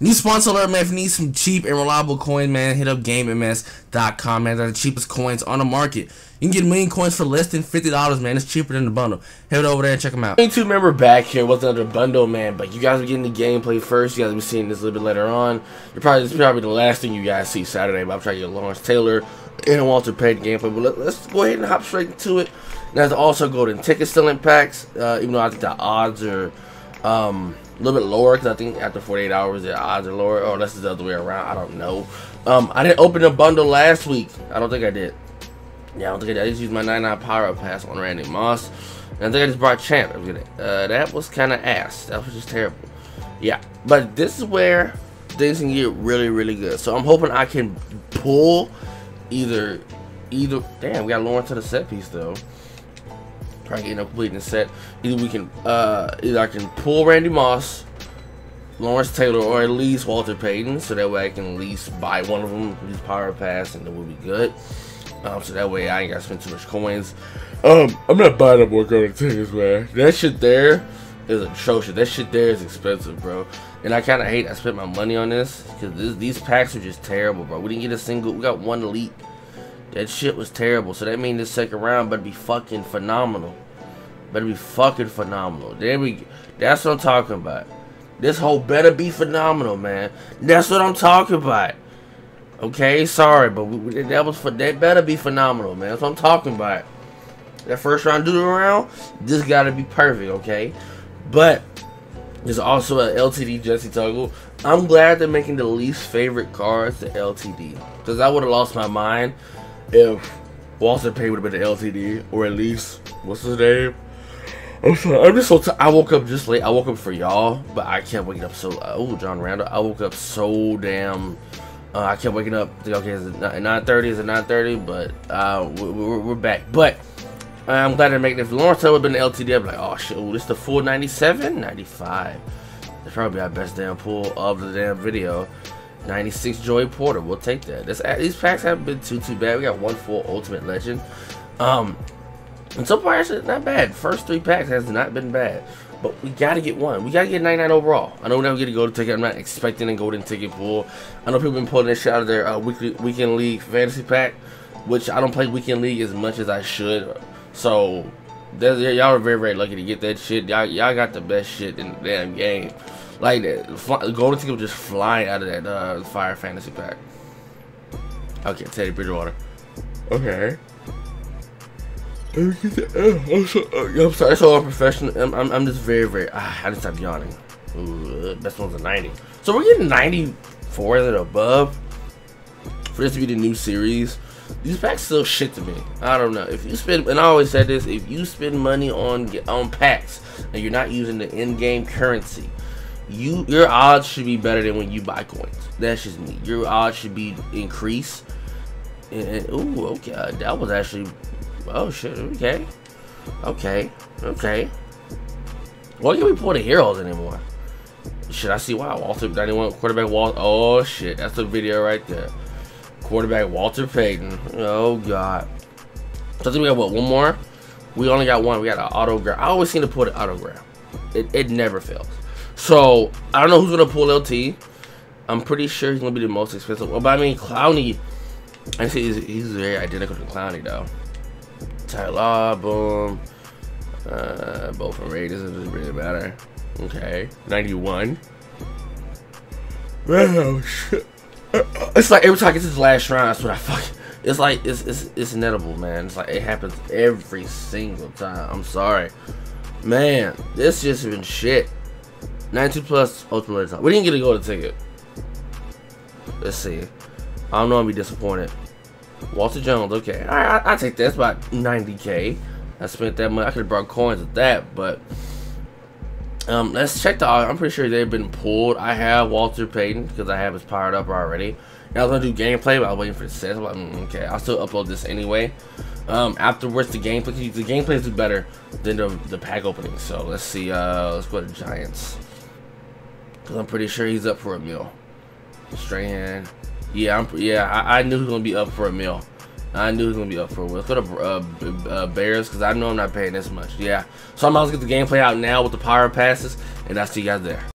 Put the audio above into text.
New sponsor alert, man. If you need some cheap and reliable coins, man, hit up GameMS.com, man. They're the cheapest coins on the market. You can get a million coins for less than $50, man. It's cheaper than the bundle. Head over there and check them out. 22 member back here was another bundle, man. But you guys are getting the gameplay first. You guys will be seeing this a little bit later on. You're probably, this is probably the last thing you guys see Saturday. But I'm trying to get Lawrence Taylor and Walter Payton gameplay. But let, us go ahead and hop straight into it. There's also golden ticket selling packs. Uh, even though I think the odds are... Um, a little bit lower because I think after 48 hours the odds are lower. Or unless it's the other way around. I don't know. Um, I didn't open a bundle last week. I don't think I did. Yeah, I don't think I did. I just used my 99 power up pass on Randy Moss. And I think I just brought Champ. Uh, that was kind of ass. That was just terrible. Yeah, but this is where things can get really, really good. So I'm hoping I can pull either, either. Damn, we got Lauren to the set piece though. Try getting a completing set. Either we can, uh, either I can pull Randy Moss, Lawrence Taylor, or at least Walter Payton, so that way I can at least buy one of them, use Power Pass, and then we'll be good. Um, so that way I ain't got to spend too much coins. Um, I'm not buying up more golden tickets, man. That shit there is atrocious. That shit there is expensive, bro. And I kind of hate I spent my money on this because these packs are just terrible, bro. We didn't get a single. We got one elite. That shit was terrible. So that means this second round better be fucking phenomenal. Better be fucking phenomenal. There we. That's what I'm talking about. This whole better be phenomenal, man. That's what I'm talking about. Okay, sorry, but we, that was for that better be phenomenal, man. That's what I'm talking about. That first round do the round, this gotta be perfect, okay? But there's also a LTD Jessie Tuggle. I'm glad they're making the least favorite cards the LTD. Because I would have lost my mind if Walter Payne would have been the LTD, or at least what's his name? I'm sorry. I'm just so. T- I woke up just late. I woke up for y'all, but I kept waking up so. Oh, John Randle, I woke up so damn. Uh, I kept waking up. Okay, it's 9:30. Is it 9:30? But uh, we're, we're back. But I'm glad they're making it. If Lawrence would have been the LTD, I'd be like, oh shit, oh, this the full 97, 95. That's probably our best damn pull of the damn video. 96 Joey Porter. We'll take that. This, these packs haven't been too too bad. We got one full Ultimate Legend. Um, and so far, it's not bad. First three packs has not been bad. But we gotta get one. We gotta get 99 overall. I know we never get a golden ticket. I'm not expecting a golden ticket pool. I know people been pulling this shit out of their uh, weekly weekend league fantasy pack, which I don't play weekend league as much as I should. So y'all are very very lucky to get that shit. Y'all got the best shit in the damn game. Like golden ticket was just flying out of that uh, fire fantasy pack. Okay, Teddy Bridgewater. Okay. I'm sorry, so unprofessional. I'm, I'm, I'm just very, very. Ah, I just stop yawning. Ooh, best one's a 90. So we're getting 94 and above for this to be the new series. These packs still shit to me. I don't know. If you spend, and I always said this, if you spend money on on packs and you're not using the in-game currency, you your odds should be better than when you buy coins. That's just me. Your odds should be increased. And, ooh, okay, uh, that was actually. Oh shit. Okay. Okay. Okay. Why can't we pull the heroes anymore? Should I see why Walter 91 quarterback Walt? Oh shit, that's the video right there. Quarterback Walter Payton. Oh god. So I think we got what one more. We only got one. We got an autograph. I always seem to put an autograph. It, it never fails. So I don't know who's gonna pull LT. I'm pretty sure he's gonna be the most expensive. Well, but I mean. I see he's, he's very identical to Clowney though. Tyler, boom. Uh, both from Raiders. It doesn't really matter. Okay, 91. Wow, shit. It's like every time I get to last round, that's what I fucking. It's like it's it's it's inevittable, man. It's like it happens every single time. I'm sorry, man. This just been shit. 92 plus ultimate time. We didn't get a golden ticket. Let's see. I don't know. I'm be disappointed. Walter Jones. Okay. I I, I take that. That's about 90k. I spent that money. I could have brought coins with that, but um, let's check the. I'm pretty sure they've been pulled. I have Walter Payton because I have his powered up already. And I was gonna do gameplay, but I was waiting for the set. Like, mm, okay, I'll still upload this anyway. Um, afterwards, the gameplay, the gameplay is better than the, the pack opening. So let's see. Uh, let's go to Giants. Cause I'm pretty sure he's up for a meal. Strahan. Yeah, I'm. Yeah, I, I knew he was gonna be up for a meal. I knew he was gonna be up for a meal. Let's go to uh, uh, Bears because I know I'm not paying this much. Yeah, so I'm about to get the gameplay out now with the power passes, and I'll see you guys there.